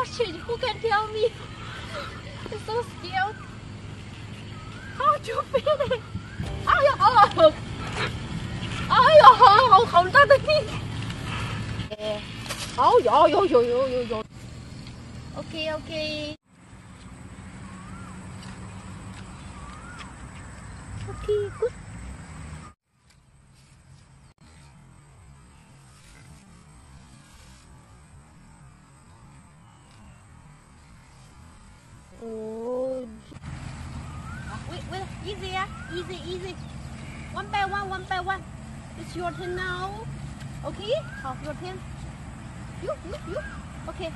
ocean. Who can tell me? I'm so scared. How do you feel it? Ay, oh! Ay, oh! Không ta được đi. Oh, yo, yo, yo, yo, yo, yo. Okay, okay. Okay, good. Oh. Wait, wait, easy, easy, easy. One by one, one by one. It's your turn now. Okay, 好，your turn. You, you, you. Okay.